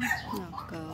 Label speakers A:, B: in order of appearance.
A: なんか